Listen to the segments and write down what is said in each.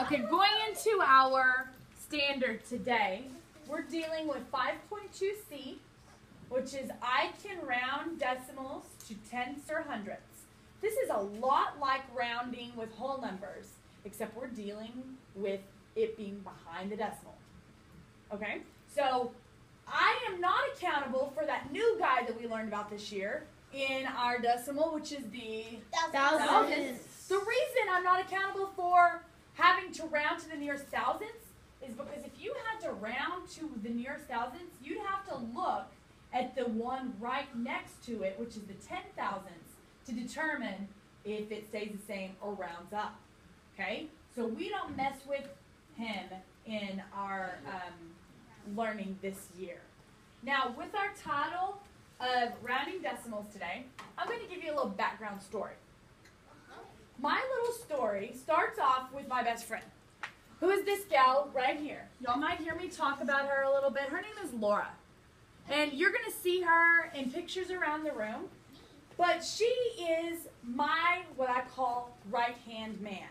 Okay, going into our standard today, we're dealing with 5.2c, which is I can round decimals to tenths or hundredths. This is a lot like rounding with whole numbers, except we're dealing with it being behind the decimal. Okay? So I am not accountable for that new guy that we learned about this year in our decimal, which is the Thousandths. The reason I'm not accountable for having to round to the nearest thousandths is because if you had to round to the nearest thousandths, you'd have to look at the one right next to it, which is the ten thousandths, to determine if it stays the same or rounds up. Okay? So we don't mess with him in our um, learning this year. Now, with our title of rounding decimals today, I'm going to give you a little background story. My little story starts off with my best friend, who is this gal right here. Y'all might hear me talk about her a little bit. Her name is Laura. And you're going to see her in pictures around the room. But she is my, what I call, right hand man.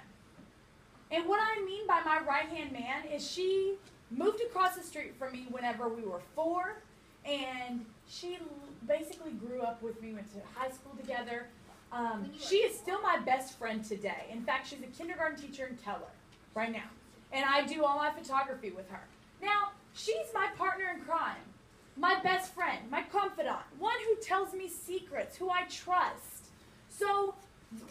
And what I mean by my right hand man is she moved across the street from me whenever we were four. And she basically grew up with me, went to high school together. Um, she is still my best friend today. In fact, she's a kindergarten teacher in Keller right now. And I do all my photography with her. Now, she's my partner in crime, my best friend, my confidant, one who tells me secrets, who I trust. So,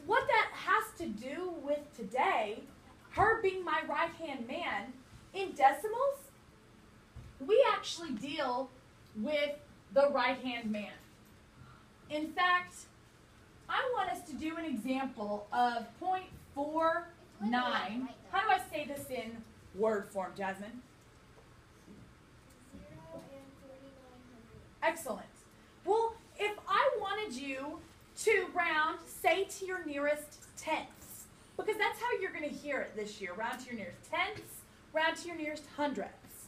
what that has to do with today, her being my right hand man, in decimals, we actually deal with the right hand man. In fact, I want us to do an example of 0.49. How do I say this in word form, Jasmine? Excellent. Well, if I wanted you to round, say to your nearest tenths, because that's how you're going to hear it this year round to your nearest tenths, round to your nearest hundredths.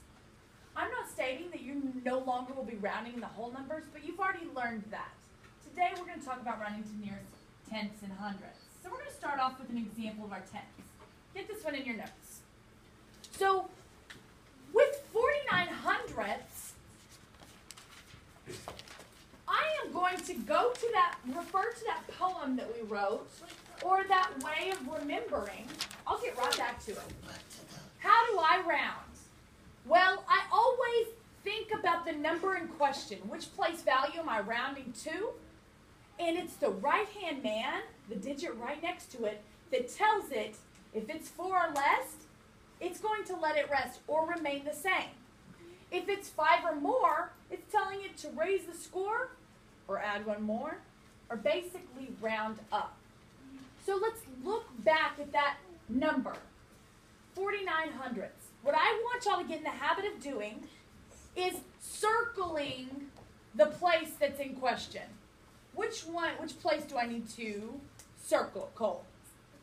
I'm not stating that you no longer will be rounding the whole numbers, but you've already learned that. Today we're going to talk about rounding to nearest tenths and hundredths. So we're going to start off with an example of our tenths. Get this one in your notes. So with 49 hundredths, I am going to go to that, refer to that poem that we wrote, or that way of remembering. I'll get right back to it. How do I round? Well, I always think about the number in question. Which place value am I rounding to? And it's the right hand man, the digit right next to it, that tells it if it's four or less, it's going to let it rest or remain the same. If it's five or more, it's telling it to raise the score or add one more or basically round up. So let's look back at that number 49 hundredths. What I want y'all to get in the habit of doing is circling the place that's in question. Which one, which place do I need to circle, Cole?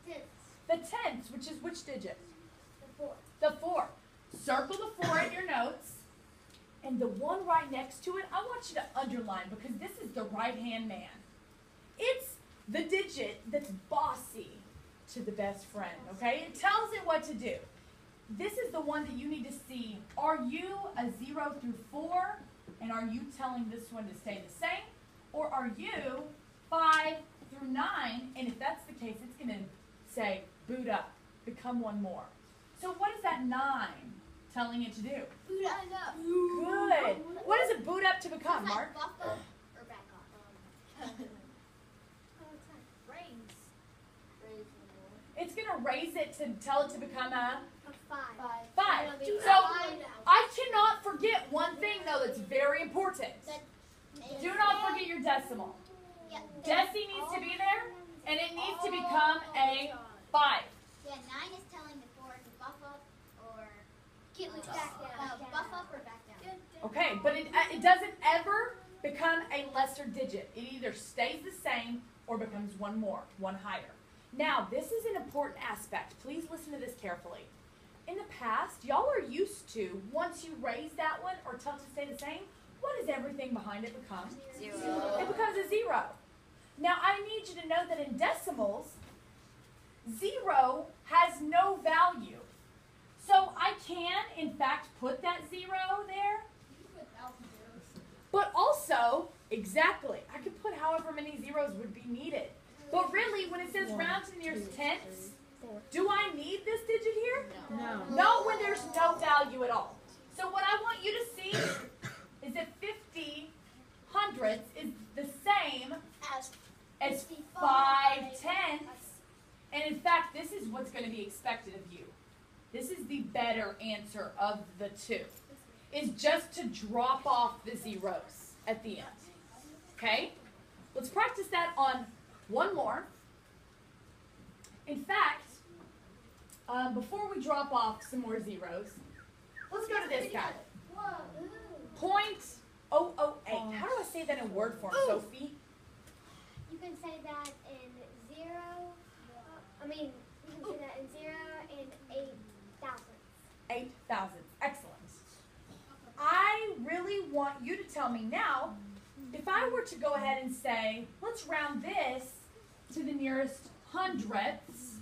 The tenths, The tenths, which is which digit? The four. Circle the four in your notes. And the one right next to it, I want you to underline because this is the right hand man. It's the digit that's bossy to the best friend, okay? It tells it what to do. This is the one that you need to see. Are you a zero through four? And are you telling this one to stay the same? Or are you five through nine? And if that's the case, it's going to say boot up, become one more. So what is that nine telling it to do? Boot up. Good. What does it boot up to become, Mark? It's going to raise it to tell it to become a five. So I cannot forget one thing though that's very important. Do not forget your decimal. Deci needs to be there, and it needs to become a five. Yeah, nine is telling the four to buff up or get back down. Uh, buff up or back down. Okay, but it, uh, it doesn't ever become a lesser digit. It either stays the same or becomes one more, one higher. Now, this is an important aspect. Please listen to this carefully. In the past, y'all are used to, once you raise that one or tell it to stay the same, what does everything behind it become? Zero. It becomes a zero. Now I need you to know that in decimals, zero has no value. So I can, in fact, put that zero there. But also, exactly, I could put however many zeros would be needed. But really, when it says round to the nearest tenths, do I need this digit here? No. no. When there's no value at all. So what I want you to see is that 50 hundredths is the same As as 5 tenths. And in fact, this is what's going to be expected of you. This is the better answer of the two. Is just to drop off the zeros at the end. Okay? Let's practice that on one more. In fact, um, before we drop off some more zeros, let's go to this guy. Whoa. Point oh oh eight. How do I say that in word form, Ooh. Sophie? You can say that in zero. I mean, you can say that in zero and eight thousandths. Eight thousandths. Excellent. I really want you to tell me now if I were to go ahead and say, let's round this to the nearest hundredths.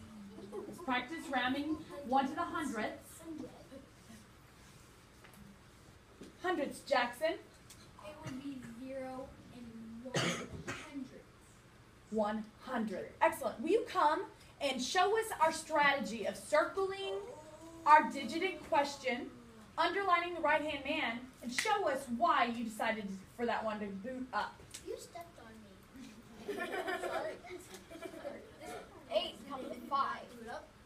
Let's practice rounding one to the hundredths. Hundredths, Jackson. It would be zero and one hundredths. 100. Excellent. Will you come and show us our strategy of circling our digit in question, underlining the right hand man, and show us why you decided for that one to boot up? You stepped on me. eight becomes five,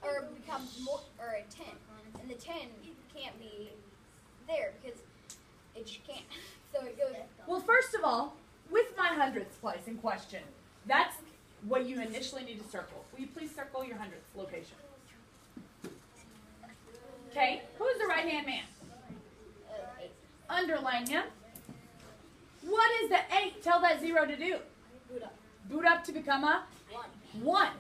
or becomes more, or a ten, and the ten can't be there because it just can't. So it goes. Well, first of all, with my hundredths place in question, that's what you initially need to circle. Will you please circle your hundredths location? Okay, who's the right hand man? Underline him. What is the eight tell that zero to do? Boot up. Boot up to become a One. one.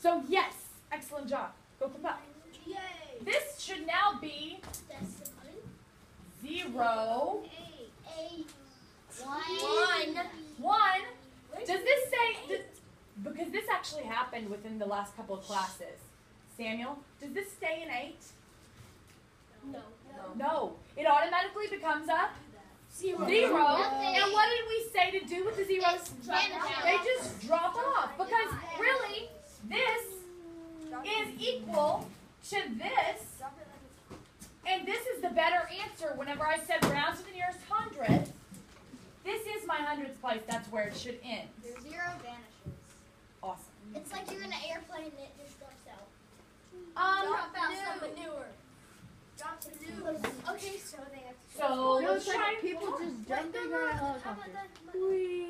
So yes, excellent job. Go come back. Yay. This should now be. Zero, Eight. Eight. One. one. Does this say, does, because this actually happened within the last couple of classes. Samuel, does this stay in eight? No. No. no. It automatically becomes a Zero. zero. And what did we say to do with the zeros? They out. just drop off because really this is equal to this, and this is the better answer. Whenever I said round to the nearest hundredth, this is my hundredths place. That's where it should end. Your zero vanishes. Awesome. It's like you're in an airplane and it just drops out. Um. Drop out some manure. Drop some manure. Okay, so they have to. So No, let's it's like people just jumping on a helicopter. Wait.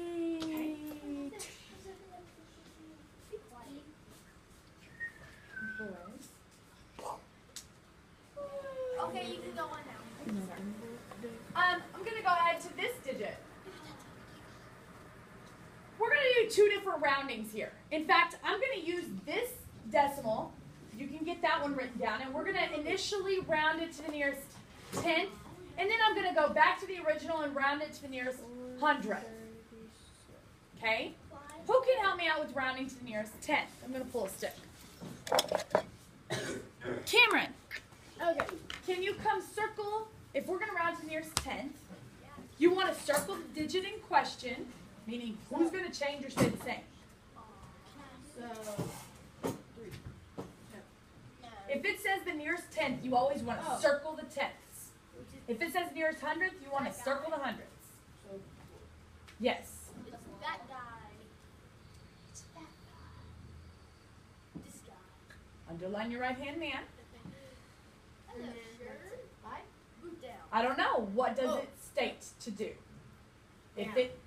Okay, you can go on now. Um, I'm gonna go ahead to this digit. We're gonna different roundings here. In fact, I'm gonna use this decimal. You can get that one written down, and we're gonna initially round it to the nearest tenth, and then I'm gonna go back to the original and round it to the nearest hundredth. Okay? Who can help me out with rounding to the nearest tenth? I'm gonna pull a stick. Cameron. Okay. Can you come circle, if we're gonna round to the nearest tenth, you wanna circle the digit in question, meaning who's gonna change or stay the same? If it says the nearest tenth, you always wanna Oh. circle the tenths. If it says nearest hundredth, you wanna circle the hundredths. Yes. It's that guy. It's that guy. This guy. Underline your right hand man. And then I boot down. I don't know, what does Oh. it state to do? If Down. it,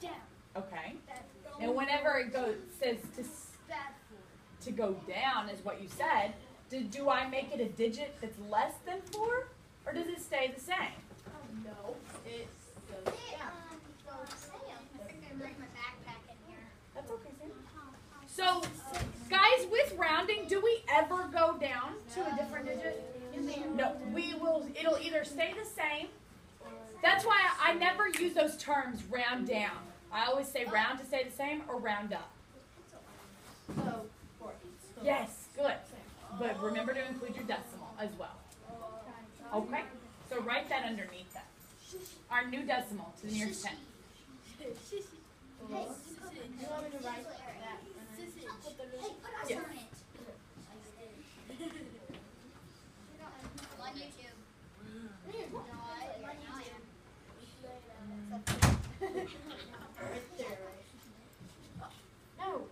Down. okay, That and whenever it goes, says to s- bad for. to go down is what you said. Do, do I make it a digit that's less than four, or does it stay the same? Um, no. It um, goes down. I think I bring my backpack in here. That's okay, Sam. Uh-huh. So, guys, with rounding, do we ever go down to a different digit? No, we will. It'll either stay the same. That's why I, I never use those terms round down. I always say round to stay the same or round up. Yes, good. But remember to include your decimal as well. Okay? So write that underneath that. Our new decimal to the nearest tenth. Hey, You want me to write that? Yeah. On YouTube. No.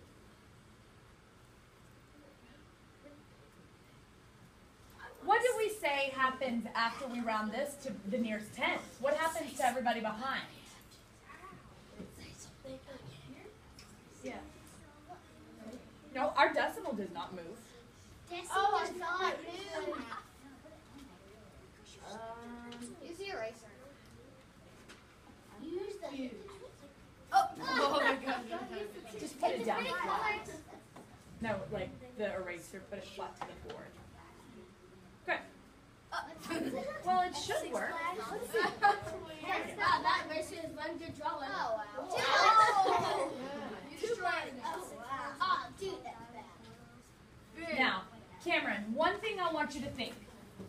What do we say happens after we round this to the nearest tenth? What happens to everybody behind? Yeah. No, our decimal does not move. Oh, I Decimal thought not it new. Um, Use the eraser. Use the. Oh. oh my god. Just put it down flat. No, like the eraser, put it flat to the board. Well, it should work. Not that versus one good drawing. Oh, wow. Oh. You destroyed it. Oh, dude, that's bad. Now, Cameron, one thing I want you to think.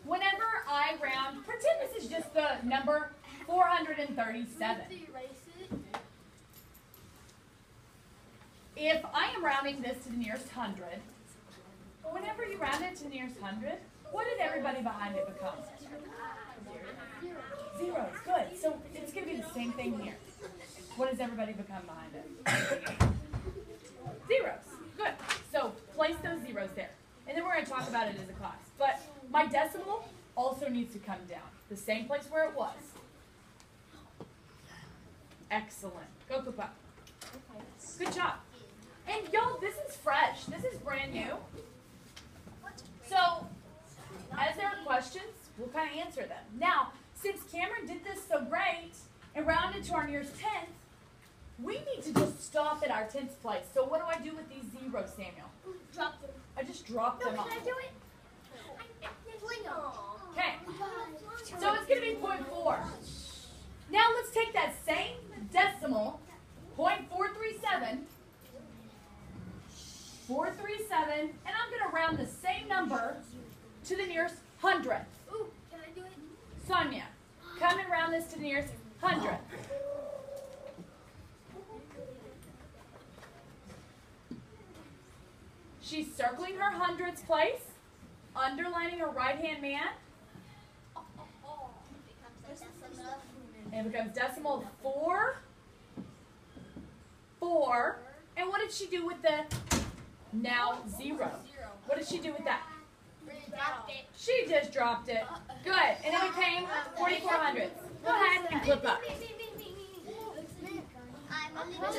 Whenever I round, pretend this is just the number 437. If I am rounding this to the nearest hundred, whenever you round it to the nearest hundred, what did everybody behind it become? Zeros. Good. So it's going to be the same thing here. What does everybody become behind it? Zeros. Good. So place those zeros there. And then we're going to talk about it as a class. But my decimal also needs to come down. The same place where it was. Excellent. Go, Kupa. Good job. And y'all, this is fresh. This is brand new. So, as there are questions, we'll kind of answer them. Now, since Cameron did this so great and rounded to our nearest tenth, we need to just stop at our tenth place. So what do I do with these zeros, Samuel? Drop them. I just drop No, them can. I do it? Okay. So it's going to be point four. Now let's take that same decimal, point four three seven, four three seven, and I'm going to round the same number to the nearest hundredth. Ooh, can I do it? Sonia, come and round this to the nearest hundredth. She's circling her hundredths place, underlining her right hand man, and it becomes decimal four, four. And what did she do with the now zero? What did she do with that? Dropped it. She just dropped it. Good. And it became 44 hundredths. Go ahead and clip up. I'm a little